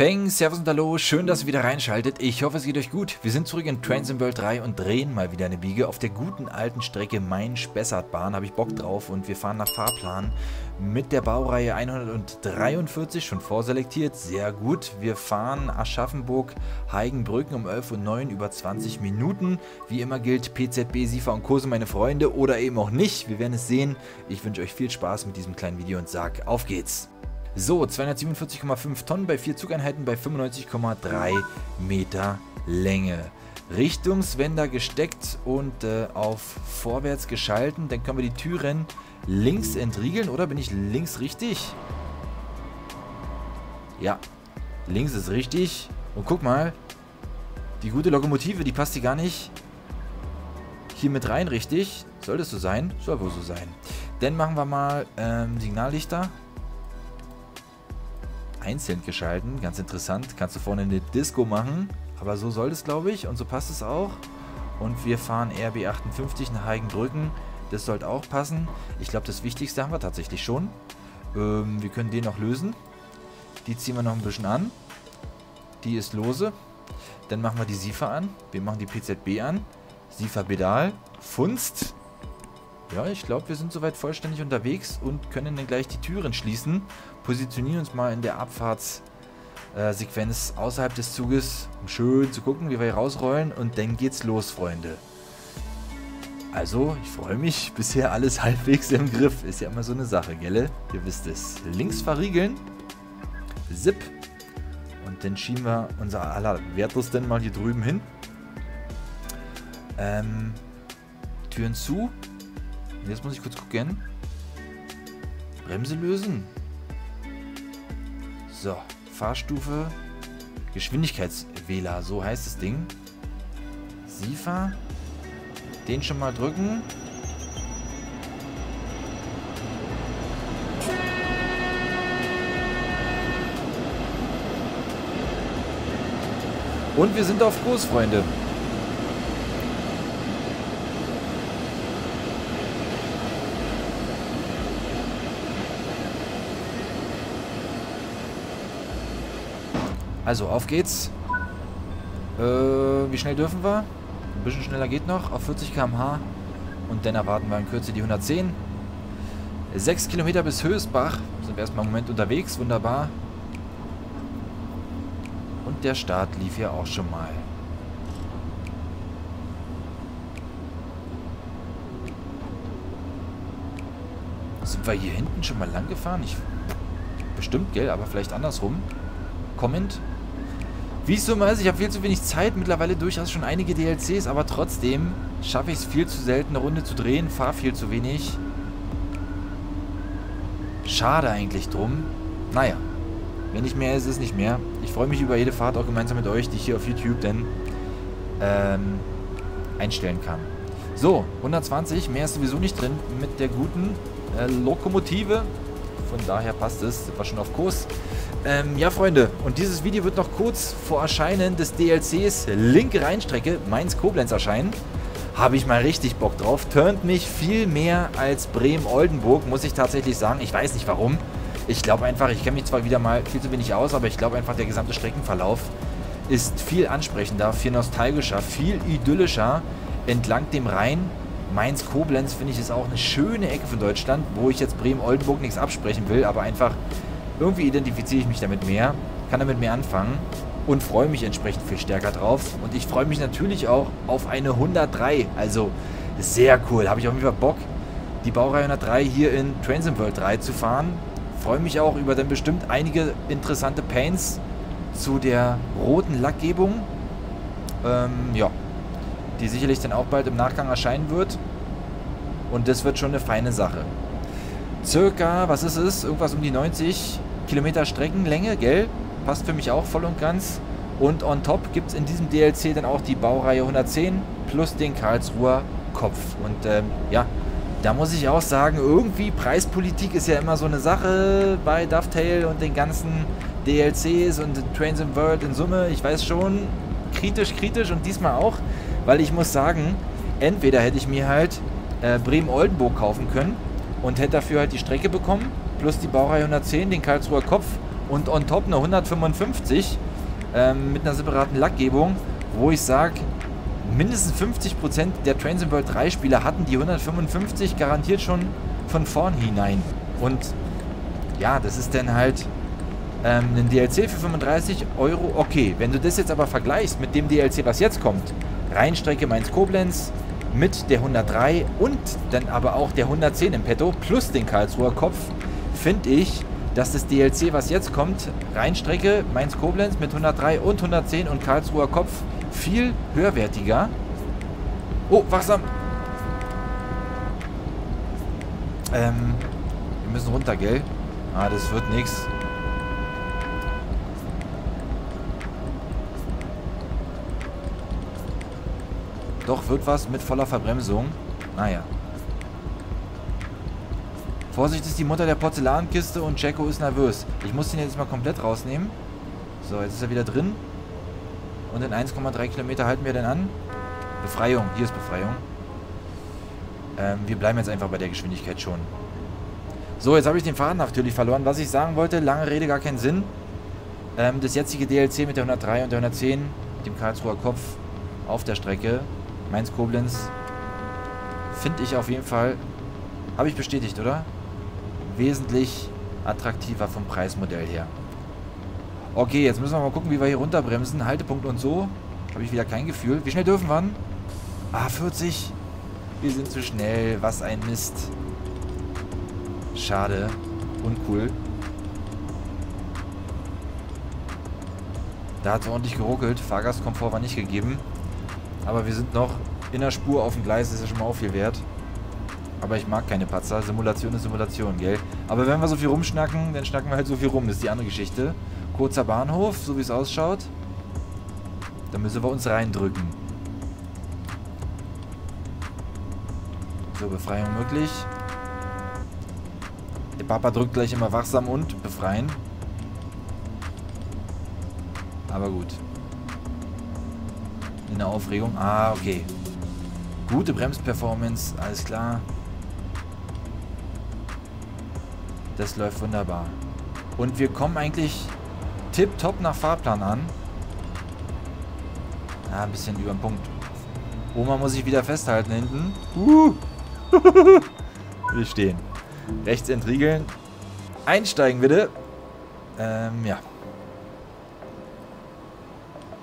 Peng, Servus und Hallo, schön, dass ihr wieder reinschaltet. Ich hoffe, es geht euch gut. Wir sind zurück in Trains in World 3 und drehen mal wieder eine Biege. Auf der guten alten Strecke Main-Spessart-Bahn habe ich Bock drauf und wir fahren nach Fahrplan mit der Baureihe 143, schon vorselektiert, sehr gut. Wir fahren Aschaffenburg, Heigenbrücken um 11.09 Uhr über 20 Minuten. Wie immer gilt PZB, SIFA und Kurse meine Freunde oder eben auch nicht. Wir werden es sehen. Ich wünsche euch viel Spaß mit diesem kleinen Video und sag, auf geht's! So, 247,5 Tonnen bei 4 Zugeinheiten bei 95,3 Meter Länge. Richtungswender gesteckt und äh, auf vorwärts geschalten. Dann können wir die Türen links entriegeln, oder? Bin ich links richtig? Ja, links ist richtig. Und guck mal, die gute Lokomotive, die passt hier gar nicht hier mit rein, richtig? Soll das so sein? Soll wohl so sein. Dann machen wir mal ähm, Signallichter einzeln geschalten. Ganz interessant. Kannst du vorne eine Disco machen. Aber so soll es, glaube ich. Und so passt es auch. Und wir fahren RB58 nach Heigenbrücken. Das sollte auch passen. Ich glaube, das Wichtigste haben wir tatsächlich schon. Ähm, wir können den noch lösen. Die ziehen wir noch ein bisschen an. Die ist lose. Dann machen wir die SIFA an. Wir machen die PZB an. SIFA Pedal. Funst. Ja, ich glaube, wir sind soweit vollständig unterwegs und können dann gleich die Türen schließen. Positionieren uns mal in der Abfahrtssequenz äh, außerhalb des Zuges, um schön zu gucken, wie wir hier rausrollen. Und dann geht's los, Freunde. Also, ich freue mich. Bisher alles halbwegs im Griff. Ist ja immer so eine Sache, gell? Ihr wisst es. Links verriegeln. Zip. Und dann schieben wir unser Allerwertesten mal hier drüben hin. Ähm, Türen zu. Jetzt muss ich kurz gucken. Bremse lösen. So, Fahrstufe. Geschwindigkeitswähler, so heißt das Ding. SIFA. Den schon mal drücken. Und wir sind auf Kurs, Freunde. Also, auf geht's. Äh, wie schnell dürfen wir? Ein bisschen schneller geht noch, auf 40 km/h. Und dann erwarten wir in Kürze die 110. 6 Kilometer bis Höchstbach. Sind wir erstmal einen Moment unterwegs, wunderbar. Und der Start lief ja auch schon mal. Sind wir hier hinten schon mal lang gefahren? Ich, bestimmt, gell? Aber vielleicht andersrum. Comment. Wie es so immer ist, ich habe viel zu wenig Zeit, mittlerweile durchaus schon einige DLCs, aber trotzdem schaffe ich es viel zu selten, eine Runde zu drehen, fahre viel zu wenig. Schade eigentlich drum. Naja, wenn nicht mehr ist, ist nicht mehr. Ich freue mich über jede Fahrt auch gemeinsam mit euch, die ich hier auf YouTube dann ähm, einstellen kann. So, 120, mehr ist sowieso nicht drin mit der guten äh, Lokomotive. Von daher passt es, war schon auf Kurs. Ähm, ja, Freunde, und dieses Video wird noch kurz vor Erscheinen des DLCs Linke Rheinstrecke Mainz-Koblenz erscheinen. Habe ich mal richtig Bock drauf. Turnt mich viel mehr als Bremen-Oldenburg, muss ich tatsächlich sagen. Ich weiß nicht warum. Ich glaube einfach, ich kenne mich zwar wieder mal viel zu wenig aus, aber ich glaube einfach, der gesamte Streckenverlauf ist viel ansprechender, viel nostalgischer, viel idyllischer entlang dem Rhein. Mainz-Koblenz finde ich ist auch eine schöne Ecke von Deutschland, wo ich jetzt Bremen-Oldenburg nichts absprechen will, aber einfach irgendwie identifiziere ich mich damit mehr, kann damit mehr anfangen und freue mich entsprechend viel stärker drauf. Und ich freue mich natürlich auch auf eine 103. Also sehr cool. Habe ich auf jeden Fall Bock, die Baureihe 103 hier in Trains World 3 zu fahren. Freue mich auch über dann bestimmt einige interessante Paints zu der roten Lackgebung. Ähm, ja, die sicherlich dann auch bald im Nachgang erscheinen wird. Und das wird schon eine feine Sache. Circa, was ist es? Irgendwas um die 90 Kilometer Streckenlänge, gell? Passt für mich auch voll und ganz. Und on top gibt es in diesem DLC dann auch die Baureihe 110 plus den Karlsruher Kopf. Und ähm, ja, da muss ich auch sagen, irgendwie Preispolitik ist ja immer so eine Sache bei Dovetail und den ganzen DLCs und Trains in World in Summe. Ich weiß schon, kritisch, kritisch und diesmal auch, weil ich muss sagen, entweder hätte ich mir halt äh, Bremen-Oldenburg kaufen können und hätte dafür halt die Strecke bekommen plus die Baureihe 110, den Karlsruher Kopf und on top eine 155 ähm, mit einer separaten Lackgebung, wo ich sage, mindestens 50% der Trains in World 3 Spieler hatten die 155 garantiert schon von vorn hinein. Und ja, das ist dann halt ähm, ein DLC für 35 Euro. Okay, wenn du das jetzt aber vergleichst mit dem DLC, was jetzt kommt, Rheinstrecke Mainz-Koblenz mit der 103 und dann aber auch der 110 im Petto plus den Karlsruher Kopf, finde ich, dass das DLC, was jetzt kommt, Rheinstrecke Mainz-Koblenz mit 103 und 110 und Karlsruher Kopf viel höherwertiger. Oh, wachsam! Ähm, wir müssen runter, gell? Ah, das wird nichts. Doch, wird was mit voller Verbremsung. Naja. Vorsicht ist die Mutter der Porzellankiste und Jacko ist nervös. Ich muss den jetzt mal komplett rausnehmen. So, jetzt ist er wieder drin. Und in 1,3 Kilometer halten wir dann an. Befreiung. Hier ist Befreiung. Ähm, wir bleiben jetzt einfach bei der Geschwindigkeit schon. So, jetzt habe ich den Faden natürlich verloren. Was ich sagen wollte, lange Rede, gar keinen Sinn. Ähm, das jetzige DLC mit der 103 und der 110, dem Karlsruher Kopf auf der Strecke, Mainz-Koblenz, finde ich auf jeden Fall, habe ich bestätigt, oder? Wesentlich attraktiver vom Preismodell her. Okay, jetzt müssen wir mal gucken, wie wir hier runterbremsen. Haltepunkt und so. Habe ich wieder kein Gefühl. Wie schnell dürfen wir? Ah, 40. Wir sind zu schnell. Was ein Mist. Schade. Uncool. Da hat es ordentlich geruckelt. Fahrgastkomfort war nicht gegeben. Aber wir sind noch in der Spur auf dem Gleis. Das ist ja schon mal auch viel wert. Aber ich mag keine Patzer. Simulation ist Simulation, gell? Aber wenn wir so viel rumschnacken, dann schnacken wir halt so viel rum. Das ist die andere Geschichte. Kurzer Bahnhof, so wie es ausschaut. Da müssen wir uns reindrücken. So, Befreiung möglich. Der Papa drückt gleich immer wachsam und befreien. Aber gut. In der Aufregung. Ah, okay. Gute Bremsperformance, alles klar. Das läuft wunderbar. Und wir kommen eigentlich tipptopp nach Fahrplan an. Ah, ein bisschen über den Punkt. Oma muss ich wieder festhalten hinten. Uh. wir stehen. Rechts entriegeln. Einsteigen bitte. Ähm, ja.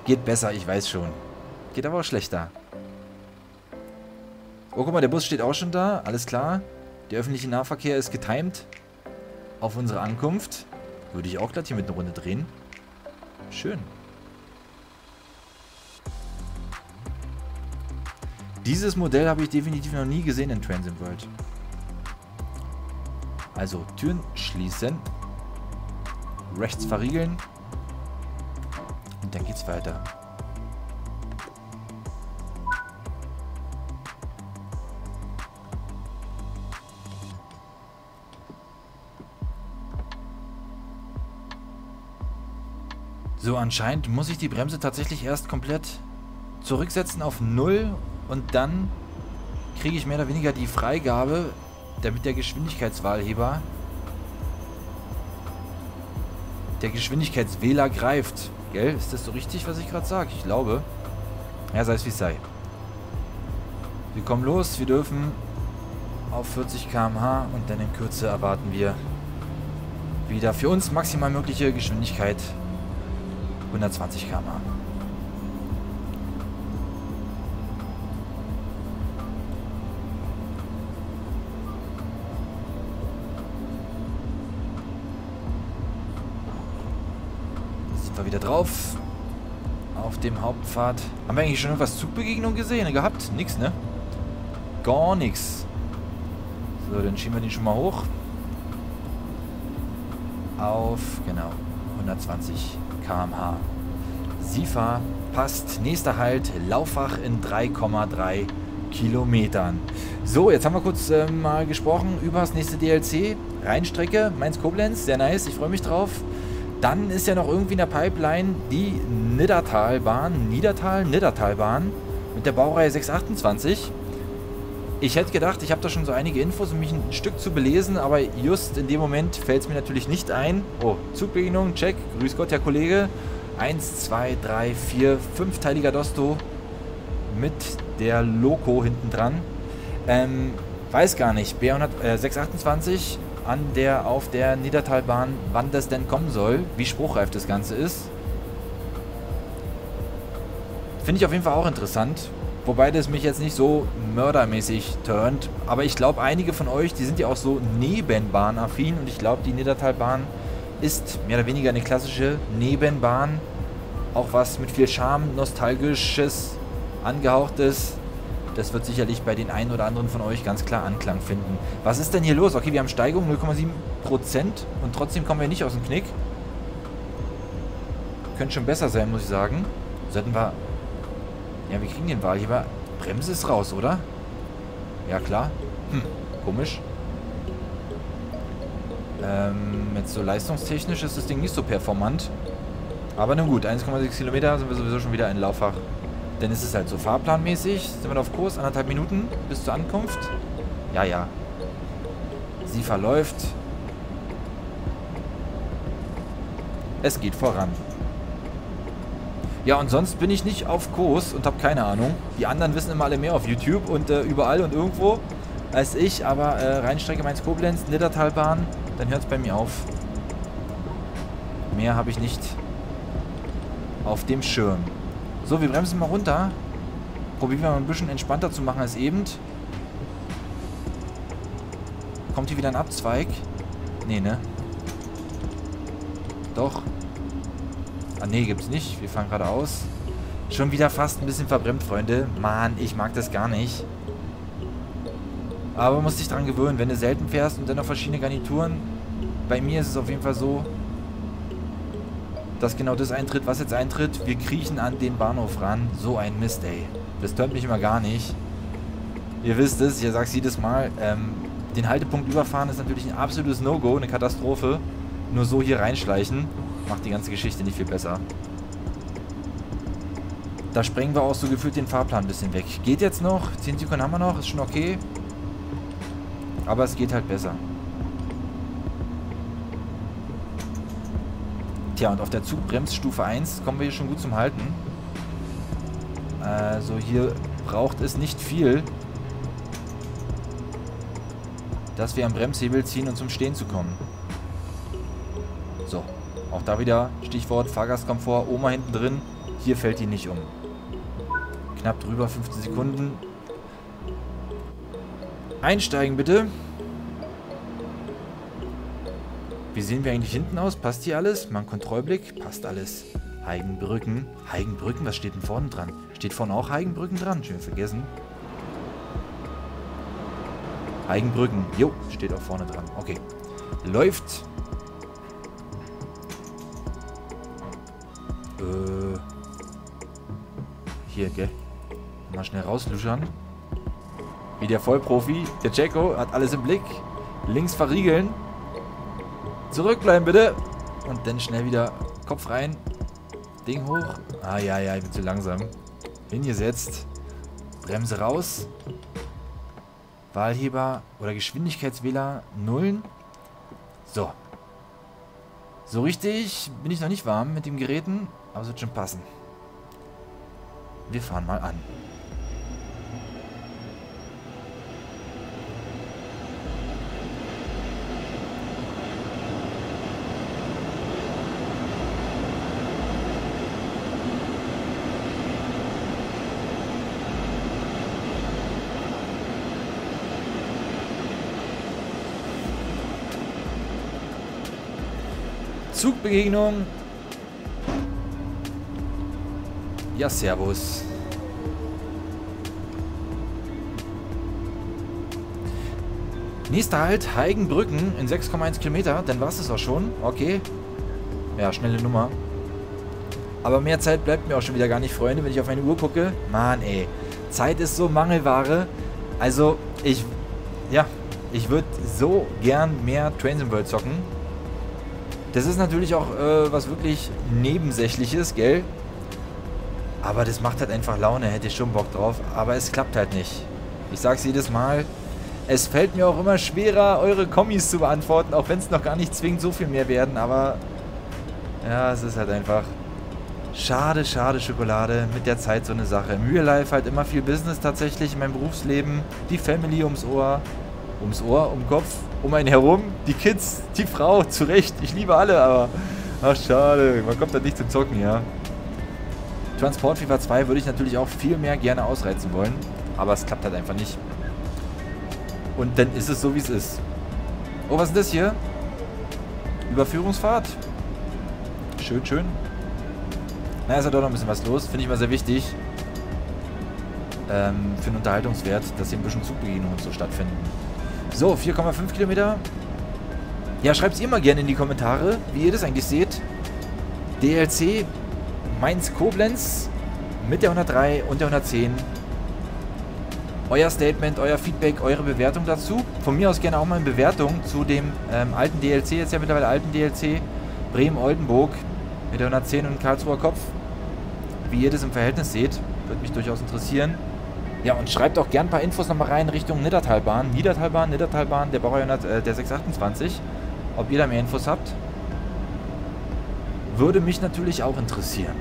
Geht besser, ich weiß schon. Geht aber auch schlechter. Oh, guck mal, der Bus steht auch schon da. Alles klar. Der öffentliche Nahverkehr ist getimed auf unsere Ankunft. Würde ich auch gleich hier mit einer Runde drehen. Schön. Dieses Modell habe ich definitiv noch nie gesehen in Transit World. Also Türen schließen. Rechts verriegeln. Und dann geht's weiter. So, anscheinend muss ich die Bremse tatsächlich erst komplett zurücksetzen auf 0 und dann kriege ich mehr oder weniger die Freigabe, damit der Geschwindigkeitswahlheber der Geschwindigkeitswähler greift. Gell? Ist das so richtig, was ich gerade sage? Ich glaube. Ja, sei es wie es sei. Wir kommen los, wir dürfen auf 40 km/h und dann in Kürze erwarten wir wieder für uns maximal mögliche Geschwindigkeit 120 km Sind wir wieder drauf. Auf dem Hauptpfad. Haben wir eigentlich schon irgendwas Zugbegegnung gesehen gehabt? Nix, ne? Gar nichts. So, dann schieben wir den schon mal hoch. Auf, genau, 120 km/h. Sifa passt. Nächster Halt, Laufach in 3,3 Kilometern. So, jetzt haben wir kurz äh, mal gesprochen über das nächste DLC. Rheinstrecke, Mainz-Koblenz, sehr nice, ich freue mich drauf. Dann ist ja noch irgendwie in der Pipeline die Niddertalbahn, Niedertal, Niddertalbahn mit der Baureihe 628. Ich hätte gedacht, ich habe da schon so einige Infos, um mich ein Stück zu belesen, aber just in dem Moment fällt es mir natürlich nicht ein. Oh, Zugbegegnung, check. Grüß Gott, Herr Kollege. Eins, zwei, drei, vier, fünfteiliger Dosto mit der Loco hinten dran. Ähm, weiß gar nicht. B100, äh, 628 an der, auf der Niedertalbahn, wann das denn kommen soll, wie spruchreif das Ganze ist. Finde ich auf jeden Fall auch interessant. Wobei das mich jetzt nicht so mördermäßig turnt. Aber ich glaube, einige von euch, die sind ja auch so Nebenbahnaffin. Und ich glaube, die Niedertalbahn ist mehr oder weniger eine klassische Nebenbahn. Auch was mit viel Charme, Nostalgisches, Angehauchtes. Das wird sicherlich bei den einen oder anderen von euch ganz klar Anklang finden. Was ist denn hier los? Okay, wir haben Steigung 0,7% und trotzdem kommen wir nicht aus dem Knick. Könnte schon besser sein, muss ich sagen. Sollten wir ja, wir kriegen den Wahlheber. Bremse ist raus, oder? Ja, klar. Hm, komisch. Ähm, jetzt so leistungstechnisch ist das Ding nicht so performant. Aber nun gut, 1,6 Kilometer sind wir sowieso schon wieder in Lauffach. Denn es ist halt so fahrplanmäßig. Sind wir da auf Kurs? Anderthalb Minuten bis zur Ankunft? Ja, ja. Sie verläuft. Es geht voran. Ja, und sonst bin ich nicht auf Kurs und habe keine Ahnung. Die anderen wissen immer alle mehr auf YouTube und äh, überall und irgendwo als ich. Aber äh, Rheinstrecke Mainz-Koblenz, Niddertalbahn, dann hört es bei mir auf. Mehr habe ich nicht auf dem Schirm. So, wir bremsen mal runter. Probieren wir mal ein bisschen entspannter zu machen als eben. Kommt hier wieder ein Abzweig? Nee, ne? Doch. Ah, nee, gibt's nicht. Wir fahren geradeaus. Schon wieder fast ein bisschen verbremst, Freunde. Mann, ich mag das gar nicht. Aber man muss sich dran gewöhnen, wenn du selten fährst und dann noch verschiedene Garnituren. Bei mir ist es auf jeden Fall so, dass genau das eintritt, was jetzt eintritt. Wir kriechen an den Bahnhof ran. So ein Mist, ey. Das tönt mich immer gar nicht. Ihr wisst es, ich sag's jedes Mal. Ähm, den Haltepunkt überfahren ist natürlich ein absolutes No-Go, eine Katastrophe. Nur so hier reinschleichen macht die ganze Geschichte nicht viel besser. Da sprengen wir auch so gefühlt den Fahrplan ein bisschen weg. Geht jetzt noch. 10 Sekunden haben wir noch. Ist schon okay. Aber es geht halt besser. Tja, und auf der Zugbremsstufe 1 kommen wir hier schon gut zum Halten. Also hier braucht es nicht viel, dass wir am Bremshebel ziehen und zum Stehen zu kommen. Auch da wieder Stichwort Fahrgastkomfort, Oma hinten drin. Hier fällt die nicht um. Knapp drüber, 15 Sekunden. Einsteigen bitte. Wie sehen wir eigentlich hinten aus? Passt hier alles? Mal Kontrollblick. Passt alles. Heigenbrücken. Heigenbrücken, was steht denn vorne dran? Steht vorne auch Heigenbrücken dran? Schön vergessen. Heigenbrücken. Jo, steht auch vorne dran. Okay. Läuft. Äh. Hier, gell? Mal schnell rausluschern. Wie der Vollprofi. Der Jacko hat alles im Blick. Links verriegeln. Zurückbleiben, bitte. Und dann schnell wieder Kopf rein. Ding hoch. Ah, ja, ja, ich bin zu langsam. Hingesetzt. Bremse raus. Wahlheber oder Geschwindigkeitswähler nullen. So. So richtig bin ich noch nicht warm mit den Geräten. Aber es wird schon passen. Wir fahren mal an. Zugbegegnung Ja, servus. Nächster Halt, Heigenbrücken in 6,1 Kilometer. Dann war es auch schon. Okay. Ja, schnelle Nummer. Aber mehr Zeit bleibt mir auch schon wieder gar nicht, Freunde, wenn ich auf meine Uhr gucke. Mann, ey. Zeit ist so Mangelware. Also, ich... Ja, ich würde so gern mehr Trains in World zocken. Das ist natürlich auch äh, was wirklich Nebensächliches, gell? Aber das macht halt einfach Laune, hätte ich schon Bock drauf. Aber es klappt halt nicht. Ich sag's jedes Mal. Es fällt mir auch immer schwerer, eure Kommis zu beantworten, auch wenn es noch gar nicht zwingend so viel mehr werden, aber ja, es ist halt einfach schade, schade Schokolade. Mit der Zeit so eine Sache. Real Life halt immer viel Business tatsächlich in meinem Berufsleben. Die Family ums Ohr. Ums Ohr, um Kopf, um einen herum. Die Kids, die Frau, zurecht. Ich liebe alle, aber ach schade, man kommt da nicht zum Zocken, ja. Transport FIFA 2 würde ich natürlich auch viel mehr gerne ausreizen wollen, aber es klappt halt einfach nicht. Und dann ist es so, wie es ist. Oh, was ist das hier? Überführungsfahrt. Schön, schön. Na, ist ja doch noch ein bisschen was los. Finde ich mal sehr wichtig. Ähm, für den Unterhaltungswert, dass hier ein bisschen Zugbegegnungen und so stattfinden. So, 4,5 Kilometer. Ja, schreibt es mal gerne in die Kommentare, wie ihr das eigentlich seht. DLC Mainz-Koblenz mit der 103 und der 110 euer Statement, euer Feedback, eure Bewertung dazu. Von mir aus gerne auch mal eine Bewertung zu dem ähm, alten DLC, jetzt ja mittlerweile alten DLC, Bremen-Oldenburg mit der 110 und Karlsruher Kopf. Wie ihr das im Verhältnis seht, würde mich durchaus interessieren. Ja, und schreibt auch gerne ein paar Infos nochmal rein Richtung Niddertalbahn. Niedertalbahn, Niddertalbahn, der Baureihe äh, der 628. Ob ihr da mehr Infos habt. Würde mich natürlich auch interessieren.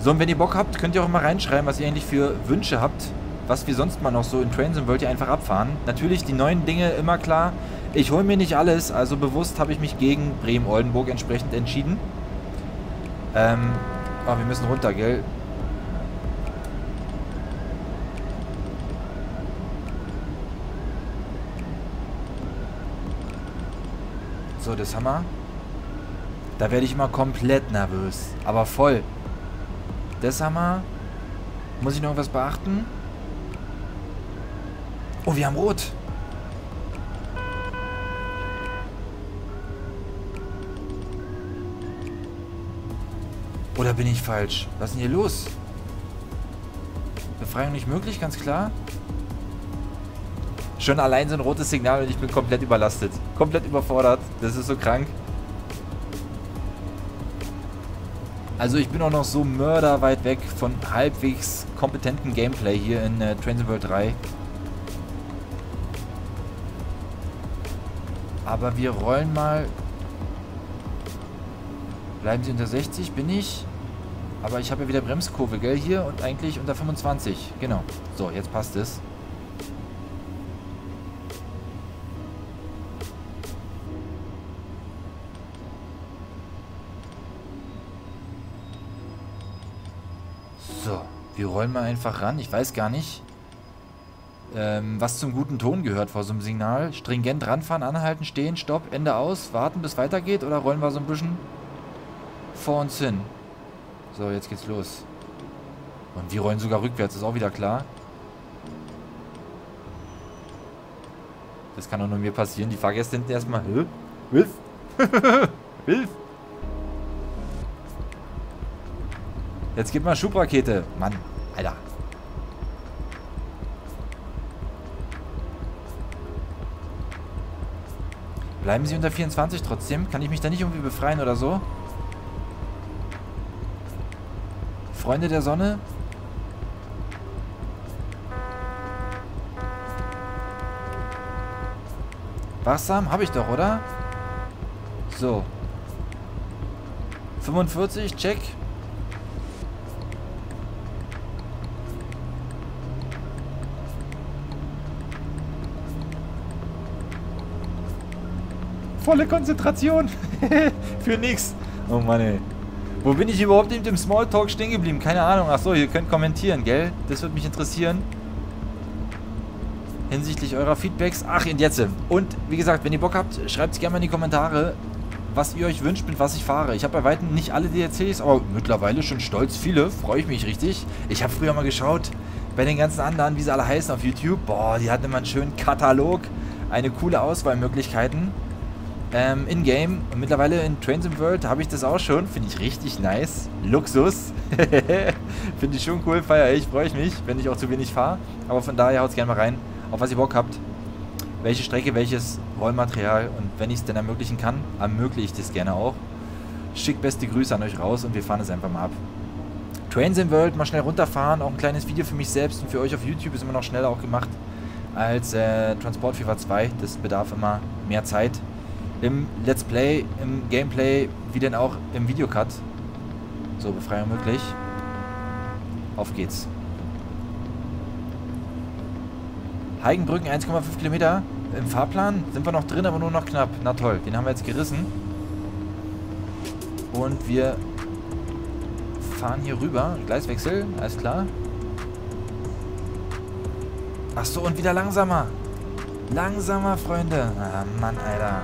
So, und wenn ihr Bock habt, könnt ihr auch mal reinschreiben, was ihr eigentlich für Wünsche habt was wir sonst mal noch so in Trains und wollt ihr einfach abfahren. Natürlich die neuen Dinge immer klar. Ich hole mir nicht alles, also bewusst habe ich mich gegen Bremen-Oldenburg entsprechend entschieden. Ähm, oh, wir müssen runter, gell? So, das haben wir. Da werde ich immer komplett nervös. Aber voll. Das haben wir. Muss ich noch was beachten? Oh, wir haben Rot. Oder bin ich falsch? Was ist denn hier los? Befreiung nicht möglich, ganz klar. Schon allein so ein rotes Signal und ich bin komplett überlastet. Komplett überfordert. Das ist so krank. Also ich bin auch noch so mörderweit weg von halbwegs kompetentem Gameplay hier in äh, Trains World 3. Aber wir rollen mal... Bleiben Sie unter 60, bin ich. Aber ich habe ja wieder Bremskurve, gell, hier. Und eigentlich unter 25. Genau. So, jetzt passt es. Wir rollen mal einfach ran. Ich weiß gar nicht ähm, was zum guten Ton gehört vor so einem Signal. Stringent ranfahren, anhalten, stehen, stopp, Ende aus, warten bis weitergeht oder rollen wir so ein bisschen vor uns hin? So, jetzt geht's los. Und wir rollen sogar rückwärts, ist auch wieder klar. Das kann doch nur mir passieren. Die Fahrgäste hinten erstmal. Hilf! Hilf! Jetzt gib mal Schubrakete. Mann, Alter. Bleiben sie unter 24 trotzdem? Kann ich mich da nicht irgendwie befreien oder so? Freunde der Sonne? Wachsam? Habe ich doch, oder? So. 45, check. Volle Konzentration. Für nix. Oh Mann, ey. Wo bin ich überhaupt mit dem Smalltalk stehen geblieben? Keine Ahnung. Achso, ihr könnt kommentieren, gell? Das würde mich interessieren. Hinsichtlich eurer Feedbacks. Ach, und jetzt. Und, wie gesagt, wenn ihr Bock habt, schreibt es gerne mal in die Kommentare, was ihr euch wünscht, mit was ich fahre. Ich habe bei Weitem nicht alle DLCs, aber mittlerweile schon stolz viele. Freue ich mich richtig. Ich habe früher mal geschaut, bei den ganzen anderen, wie sie alle heißen auf YouTube. Boah, die hatten immer einen schönen Katalog. Eine coole Auswahlmöglichkeiten ähm, in-game. Und mittlerweile in Trains in World habe ich das auch schon. Finde ich richtig nice. Luxus. Finde ich schon cool, feiere ich, freue ich mich, wenn ich auch zu wenig fahre. Aber von daher haut es gerne mal rein, auf was ihr Bock habt. Welche Strecke, welches Rollmaterial und wenn ich es denn ermöglichen kann, ermögliche ich das gerne auch. Schickt beste Grüße an euch raus und wir fahren es einfach mal ab. Trains in World mal schnell runterfahren. Auch ein kleines Video für mich selbst und für euch auf YouTube ist immer noch schneller auch gemacht als äh, Transport FIFA 2. Das bedarf immer mehr Zeit. Im Let's Play, im Gameplay, wie denn auch im Videocut. So, Befreiung möglich. Auf geht's. Heigenbrücken 1,5 Kilometer. Im Fahrplan sind wir noch drin, aber nur noch knapp. Na toll, den haben wir jetzt gerissen. Und wir fahren hier rüber. Gleiswechsel, alles klar. Ach so, und wieder langsamer. Langsamer, Freunde. Ah, Mann, Alter.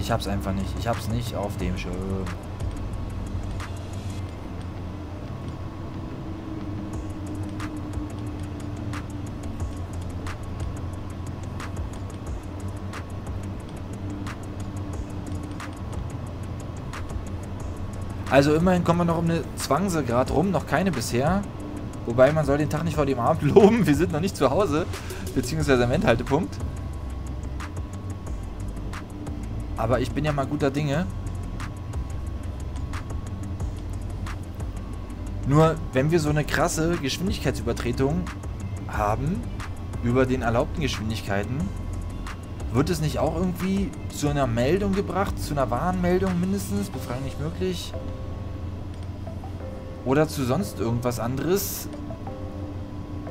Ich hab's einfach nicht. Ich hab's nicht auf dem Schirm. Also immerhin kommen wir noch um eine Zwangse gerade rum. Noch keine bisher. Wobei man soll den Tag nicht vor dem Abend loben. Wir sind noch nicht zu Hause. Beziehungsweise am Endhaltepunkt. Aber ich bin ja mal guter Dinge. Nur, wenn wir so eine krasse Geschwindigkeitsübertretung haben, über den erlaubten Geschwindigkeiten, wird es nicht auch irgendwie zu einer Meldung gebracht, zu einer Warnmeldung mindestens, Befreiung nicht möglich? Oder zu sonst irgendwas anderes?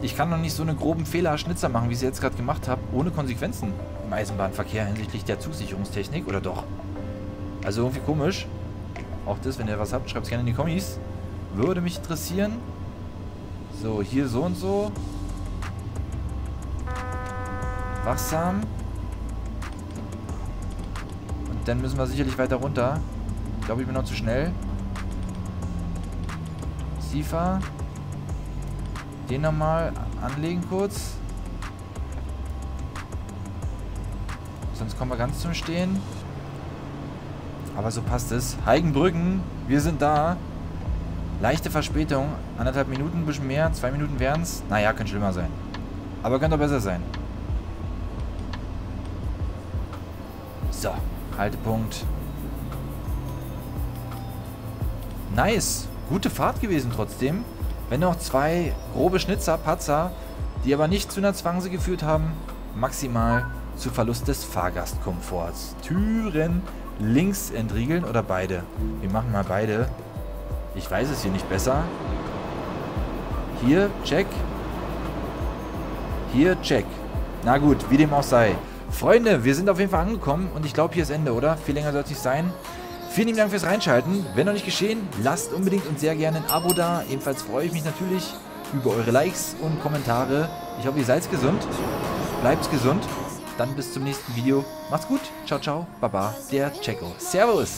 Ich kann doch nicht so einen groben Fehler Schnitzer machen, wie ich es jetzt gerade gemacht habe, ohne Konsequenzen im Eisenbahnverkehr hinsichtlich der Zugsicherungstechnik, oder doch? Also irgendwie komisch. Auch das, wenn ihr was habt, schreibt es gerne in die Kommis. Würde mich interessieren. So, hier so und so. Wachsam. Dann müssen wir sicherlich weiter runter. Ich glaube, ich bin noch zu schnell. Sifa. Den nochmal anlegen kurz. Sonst kommen wir ganz zum Stehen. Aber so passt es. Heigenbrücken, wir sind da. Leichte Verspätung. Anderthalb Minuten, ein bisschen mehr. Zwei Minuten wären es. Naja, könnte schlimmer sein. Aber könnte auch besser sein. So. Haltepunkt. Nice. Gute Fahrt gewesen trotzdem. Wenn noch zwei grobe Schnitzer, Patzer, die aber nicht zu einer Zwangse geführt haben, maximal zu Verlust des Fahrgastkomforts. Türen links entriegeln oder beide? Wir machen mal beide. Ich weiß es hier nicht besser. Hier, check. Hier, check. Na gut, wie dem auch sei. Freunde, wir sind auf jeden Fall angekommen und ich glaube, hier ist Ende, oder? Viel länger soll es nicht sein. Vielen lieben Dank fürs Reinschalten. Wenn noch nicht geschehen, lasst unbedingt und sehr gerne ein Abo da. Ebenfalls freue ich mich natürlich über eure Likes und Kommentare. Ich hoffe, ihr seid gesund. Bleibt gesund. Dann bis zum nächsten Video. Macht's gut. Ciao, ciao. Baba. Der Checo. Servus.